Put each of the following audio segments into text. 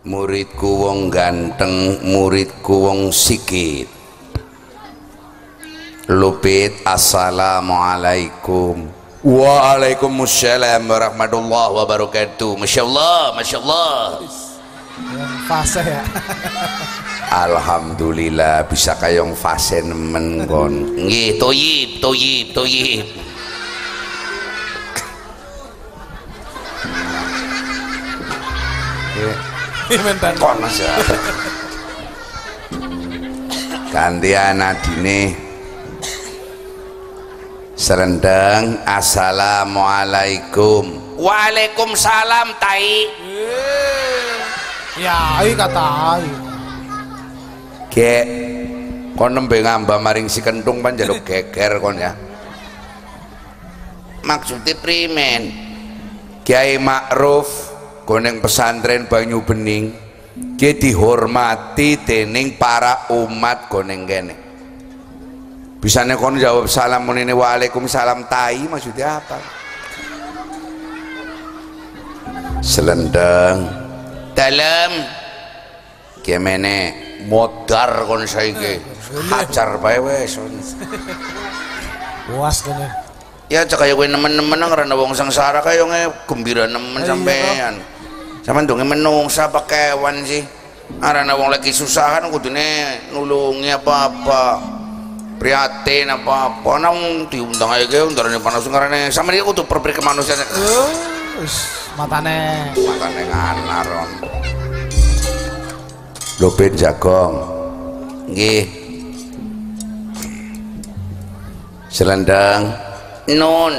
muridku wong ganteng muridku wong sikit. Lupit assalamualaikum. Waalaikumsalam warahmatullahi wabarakatuh. Masya Allah Masya Allah. Fase ya. Alhamdulillah bisa kayong fase nemen kon nggih toyib toyib toyib Mentan. kon mas ya gantian adine serendeng assalamualaikum waalaikumsalam tai Ya, ai kata ai. Gek kon nembe ngamba maring si kentung pan jaluk geger kon ya. Maksudnya primen. Kiai Ma'ruf goneng pesantren Banyu Bening ki dihormati dening para umat goneng kene. Bisane kon jawab salam munine waalaikumsalam. Tai maksudnya apa? Selendang. Dalam kemene modar kon saiki. Hajar bae wis Puas kene. Ya cek kaya kowe nemen-nemen nang rene wong sengsara kaya nge gembira nemen Iya, sampean. Sampean donge menungsa apa kewan sih? Arane wong lagi susahan kudune nulungi apa-apa. Prihatin apa-apa. Nang diundang aja ge undarane panas ngarane. Sama dia kudu perpri kemanusiaan. Wis matane. makane nganaron Lupin Jagong. Nggih. Selendang Nun.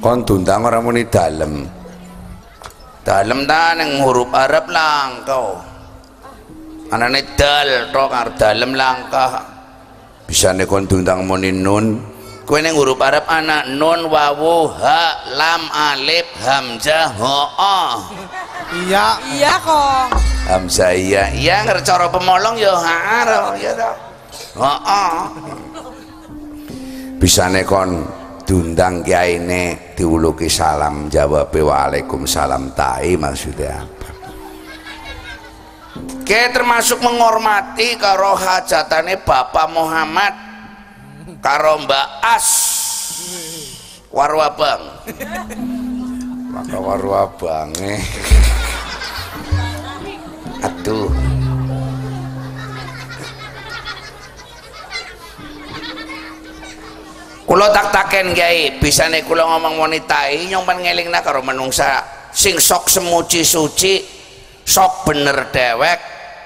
Kon tundang ora muni dalem. Dalem ta ning huruf Arab langka anane dal tok karo dalem langka bisane kon tundang muni nun. Kowe ning huruf Arab ana nun wawu ha lam alif hamzah ha Iya. Iya kong. Hamzah iya. Iya ngercara pemolong ya haro ya ta heeh bisane kon diundang kiyaine diuluki salam jawab waalaikumsalam tai maksudnya apa? Ke termasuk menghormati karo hajatane Bapak Muhammad karo Mbak As. Warwabang maka Warwabang eh. Aduh Kulo tak taken kiai. Bisane kulo ngomong wanita nyong pan ngelingna karo menungsa. Sing sok semuji suci sok bener dewek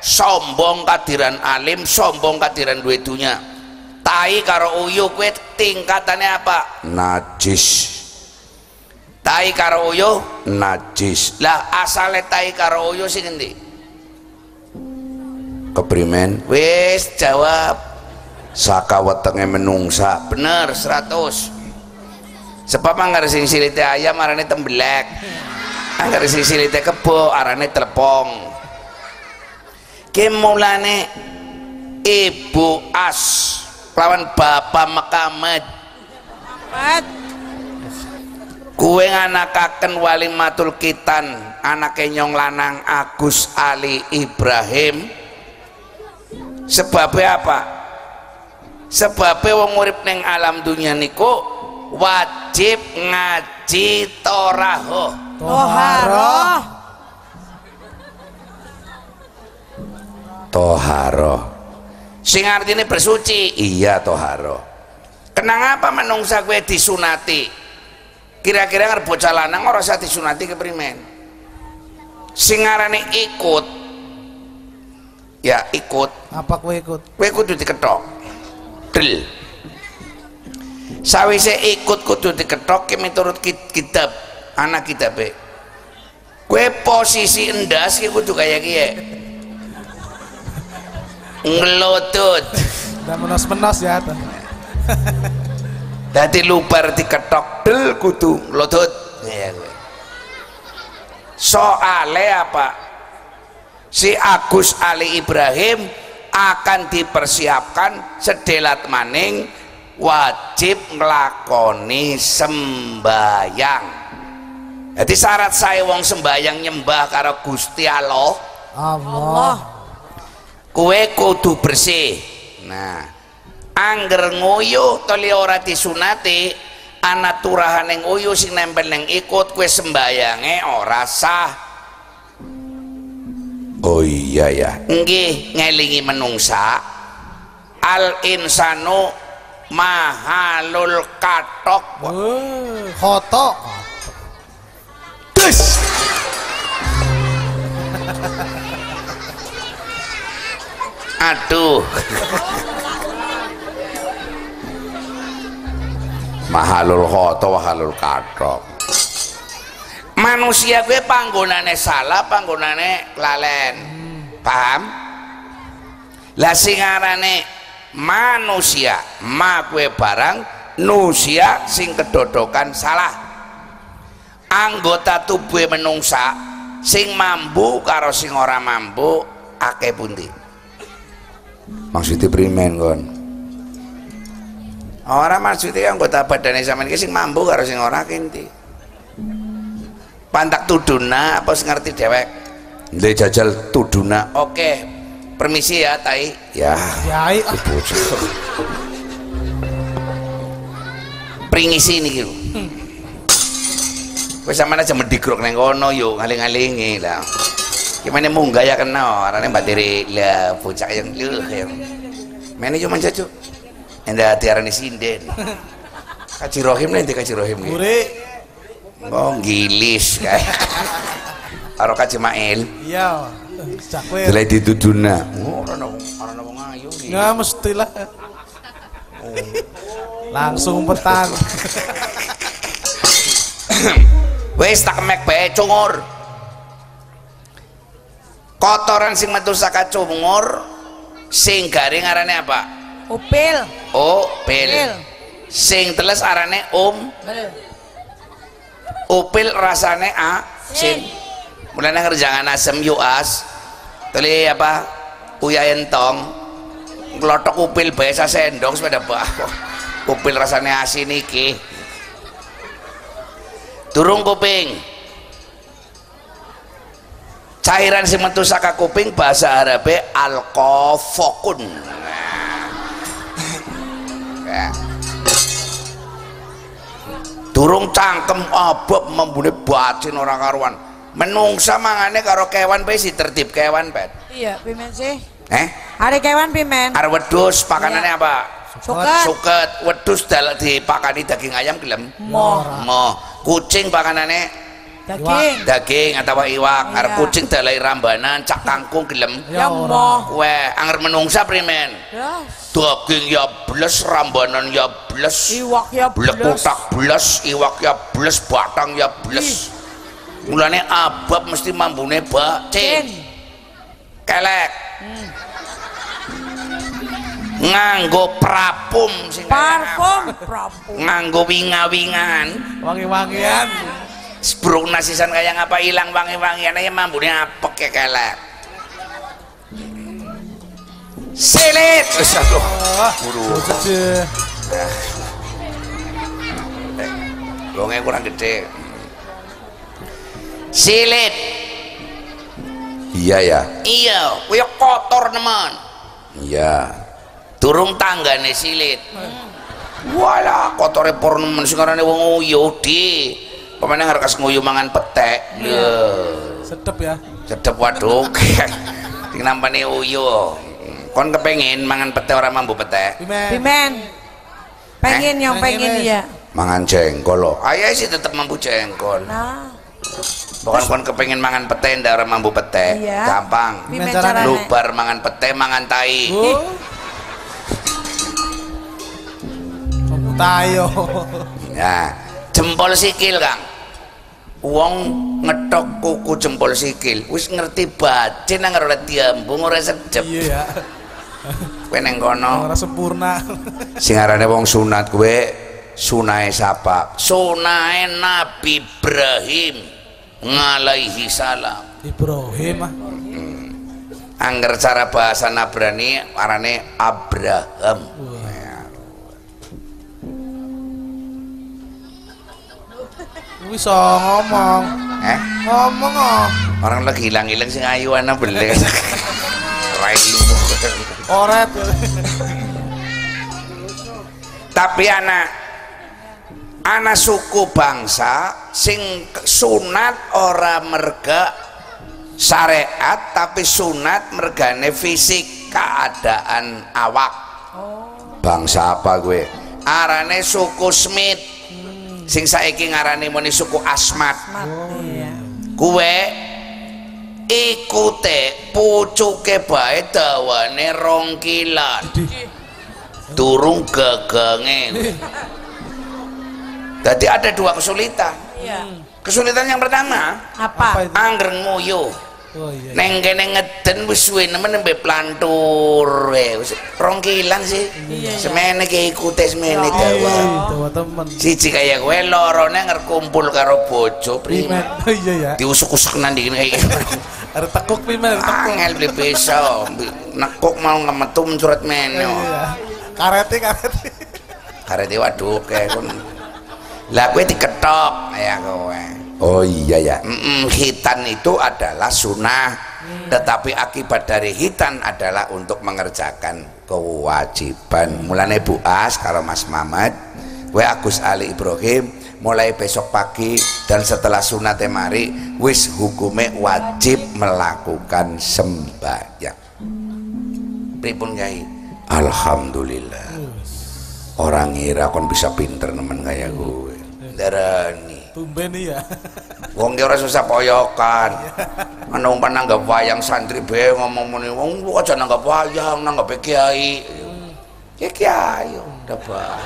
sombong kadiran alim sombong kadiran duwe dunya. Tai karo uyu kuwi tingkatane apa? Najis. Tai karo uyu? Najis. Lah asale tai karo uyu sing endi? Keprimen. Wis jawab saka wetenge menungsa. Bener 100 sebab anggar sing silite ayam arane tembelek. Anggar sing silite kebo arane telepong. Ki mulane ibu as. Lawan bapak mekamet. Mat. kue nganakaken walimatul kitan anake nyong lanang Agus Ali Ibrahim. Sebabnya apa sebabnya wong urip ning alam dunia niku wajib ngaji toraho. Toharoh. toharo sing artinya bersuci iya toharo kenang apa menungsa gue disunati? Kira-kira bocah lanang ora usah disunati keprimen. Sing ngarane ikut ya ikut. Apa kowe ikut? kowe kudu diketok del sawise ikut kudu diketok ki miturut kit- kitab anak kitabe kowe posisi endas ki kudu kaya kiye ngelotut Udah menos-menos ya. tuh. dadi lubar diketok del kudu lutut ya kowe soale apa? Si Agus Ali Ibrahim akan dipersiapkan sedelat maning wajib nglakoni sembayang. Jadi syarat saya wong sembayang nyembah karo Gusti Allah. Allah. kue kudu bersih. Nah angger nguyuh toli ora disunati anak turahan yang uyuh sing nempel yang ikut kue sembayange ora sah oh iya ya nggih ngelingi menungsa al insanu mahalul katok Wah, Khotok. Gus. Aduh. Mahalul khoto wahalul katok. Manusia gue panggonane salah, panggonane lalen. Paham? Lah sing arane manusia, ma gue barang nusia sing kedodokan salah anggota tubuh menungsa sing mampu karo sing ora mampu akeh pundi maksudnya primen kon ora maksudnya anggota badannya sama ini sing mampu karo sing ora kinti pantak tuduna apa ngerti dewek? Ndek jajal tuduna. Oke permisi ya tai. Ya. Yai. pringisi nih gitu wis sampean aja mendigrok neng kono yo ngaling-ngalingi lah. Gimana munggah ya kena orangnya bateri lah bocah yang luh yang mana cuma cacu enda tiarani sinden. Kaji rohim nanti kaji rohim nih Buri. Oh gilis kayak karo kaji mail Iya. Cakwir. Delai dituduna. Oh, ora ono ora ono wong ayu iki. Nggak mestilah. Langsung petang. Wis tak mek bae cungur. Kotoran sing metu saka cungur sing garing arane apa? Upil. Oh, pil. Pil. Sing teles arane um, upil rasane a sin. Mulane kerjangan asem yuk as. Tuli apa? Uya entong. Nglotok upil bae sa sendok sepeda bah. Upil rasane asin iki. Durung kuping. Cairan sing metu saka kuping bahasa Arabe alqafakun. Ya. Durung cangkem abab membune bacin ora karuan. Menungsa mangane karo kewan bae si tertib kewan bet. Iya, pimen sih. Eh? Hari kewan pimen. Arep wedhus pakanannya apa? Suket. Suket, wedhus dal dipakani daging ayam gelem. Moh. Mo, kucing pakanannya Daging. daging atau iwak, arep Iya. kucing dalai rambanan, cak kangkung gelem. Ya moh. Weh, anger menungsa primen. Ya. Daging ya bles, rambanan ya bles. Iwak ya Blek beles. kutak bles, iwak ya bles, batang ya bles. Mulane abab mesti mambune Cin. bacin. Kelek. Nganggo prapum sing Parfum. Parfum. nganggo winga-wingan. Wangi-wangian. Sebrung nasisan kayak ngapa hilang wangi-wangian aja mambune apek ya kelek. Silit. Wis aduh. Buru. Longe kurang gede. Silit. Iya ya. Iya, kuwi kotor nemen. Iya. Durung tanggane silit. Walah, kotore por nemen sing arane wong uyuh di. Pemene harkas nguyu mangan petek. Lho, Sedep ya. cedep waduh. Sing nampane uyuh. Kon kepengin mangan petek ora mambu petek? Pimen. Pimen. Pengen yang Pengen, eh. iya. Mangan jengkol loh. Ayah sih tetep mampu jengkol. Nah. Bukan kon kepengin mangan pete ndak ora mampu pete. Iya. Gampang. Pimen Gimana carane. Lubar mangan pete, mangan tai. Oh. Tayo. Ya, jempol sikil, Kang. Wong ngetok kuku jempol sikil, wis ngerti bacin nang ora diambung ora sedep. Iya ya. Kowe neng kono Ora sempurna. sing arane wong sunat kowe sunahe sapa? Sunahe Nabi Ibrahim alaihi salam. Ibrahim ah. Angger cara bahasa Nabrani arane Abraham. Bisa ngomong. Eh? Ngomong oh. Orang lagi hilang-hilang sing ayu ana beli. Raimu. Oret. Tapi anak anak suku bangsa sing sunat ora merga syariat tapi sunat mergane fisik keadaan awak bangsa apa gue arane suku Smith sing saiki ngarani muni suku Asmat Mati ya. kuwe ikute pucuke bae dawane rong kilan durung gagange jadi ada dua kesulitan Iya. kesulitan yang pertama Apa? itu? angger nguyuh Oh iya. neng kene ngeden wis suwe nemen nembe plantur we wis rong kilan sih Iya, iya. semene ki ikute semene Ya dawa Dawa temen. siji kaya kowe lorone ngerkumpul karo bojo primen Oh iya ya. diusuk-usuk nandi kene kayak Ada tekuk tekuk. angel beli pisau nekuk mau ngemetu mencurat menu Iya. Karete karete. karena waduh kayak kon lah kowe diketok ya kowe oh iya ya. Mm-mm, hitan itu adalah sunnah. Tetapi akibat dari hitan adalah untuk mengerjakan kewajiban. Mulane Bu As karo Mas Mamat. Kowe Agus Ali Ibrahim mulai besok pagi dan setelah sunat mari wis hukume wajib melakukan sembahyang. Pripun Kyai Alhamdulillah. Orang ngira kon bisa pinter nemen kayak gue darani Tumben iya. wong ki ora susah poyokan. Ana umpan nanggap wayang santri be ngomong muni wong lu aja nanggap wayang nanggap kiai. Ya kiai udah bah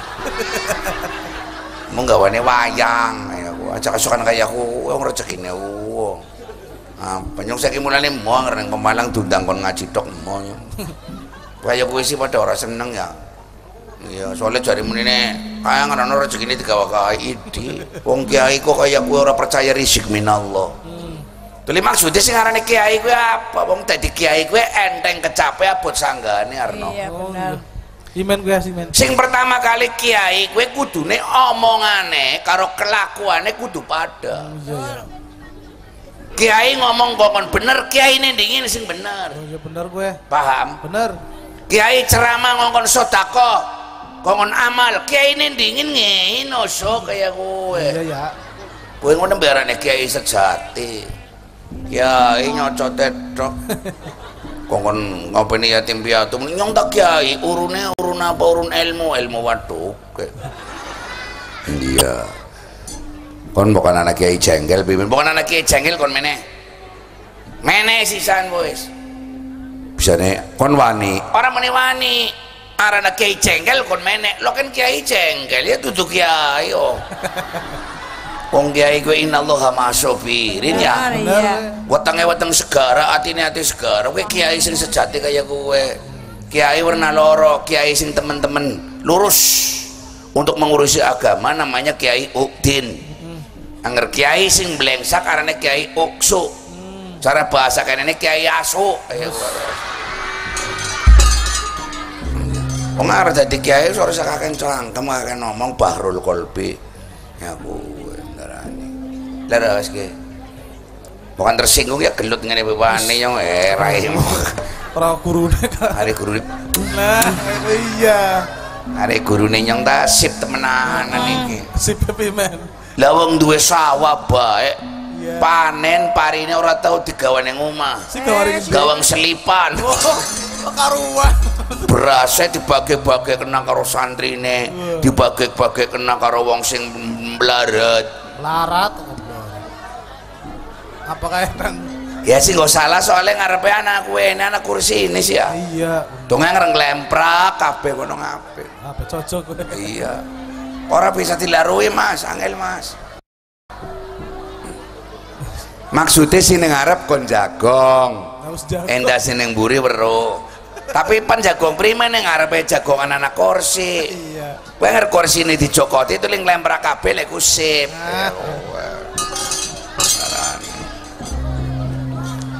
mau gawane wayang ya aku aja kasukan kayak aku wong rezekine wong. Apa nyong saiki mulane mau nang Pemalang dundang kon ngaji tok mau kaya kuwi sih pada ora seneng ya iya soalnya jari munine kaya ngono ini digawa kiai idi wong kiai kok kaya kuwi ora percaya rizki minallah Tuli maksudnya sing ngarane kiai kuwi apa? Wong dadi kiai kuwi enteng kecape abot sanggane Arno. Iya benar. Imen gue simen. Sing pertama kali kiai kuwi kudune omongane karo kelakuane kudu padha. Iya ya. Kiai ngomong kokon bener, kiai ini dingin sing bener. Oh iya bener gue. Paham? Bener. Kiai ceramah ngongkon sodako ngongkon amal kiai ini dingin ngino so kayak gue. Iya ya. gue ngono kiai sejati. Kiai nyocot tok ngongkon ngopeni yatim piatu nyong tak kiai urune urun apa urun ilmu ilmu waduk iya. Kon bukan anak kiai jengkel pimpin bukan anak kiai jengkel kon meneh meneh sisan boys bisa nih kon wani. Orang meni wani arana kiai jengkel kon menek. Lo kan kiai jengkel ya tutup kiai oh. Wong kiai gue innallaha masobirin ya. Benar, Bener. Iya. wetenge weteng segara atine ati segara. Gue kiai sing sejati kaya gue kiai warna loro kiai sing temen-temen lurus untuk mengurusi agama namanya kiai ukdin anger kiai sing blengsak karena kiai uksu cara bahasa ini kiai asu. Ayo, Wong arep dadi kiai ora usah kakek cangkem kakek ngomong Bahrul Kolbi. Ya kuwe ndarani. Leres ki. Bukan tersinggung ya gelut ngene bewane yo eh raimu. Ora gurune. Hari guru Nah, iya. hari gurune nyong ta sip temenanan iki. Si pimen. Lah wong duwe sawah bae. Iya. Panen parine ora tau digawane omah. Gawang selipan. Karuan. berasnya dibagi-bagi kena karo santrine dibagi-bagi kena karo wong sing melarat Larat. Apa kayak ya sih gak salah soalnya ngarepe anak gue ini anak kursi ini sih ya. Iya. dongeng ngereng lemprak kabeh kono ngape. Apa cocok? Gue. iya. Orang bisa dilarui mas angel mas. Maksudnya sih ngarep kon jagong. Endah sih buri weruh tapi pan jagong primen yang ngarepe jagongan anak kursi Iya. Ngerti kursi ini dicokoti itu ling lemprak kabeh lek ku sip. Ah.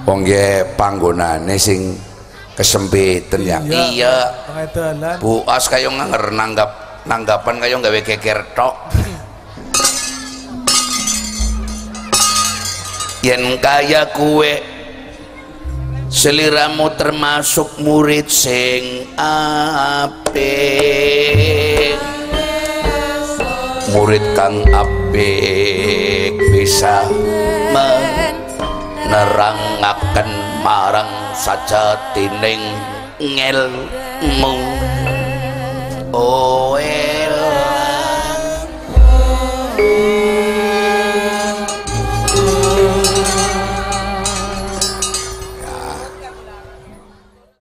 Wong ge panggonane sing kesempitan ya. Iya. Buas kayo nganger nanggap nanggapan kayo gawe geger tok. yen kaya kue seliramu termasuk murid sing apik. Murid kang apik bisa menerangaken marang sajatining ngelmu oh elang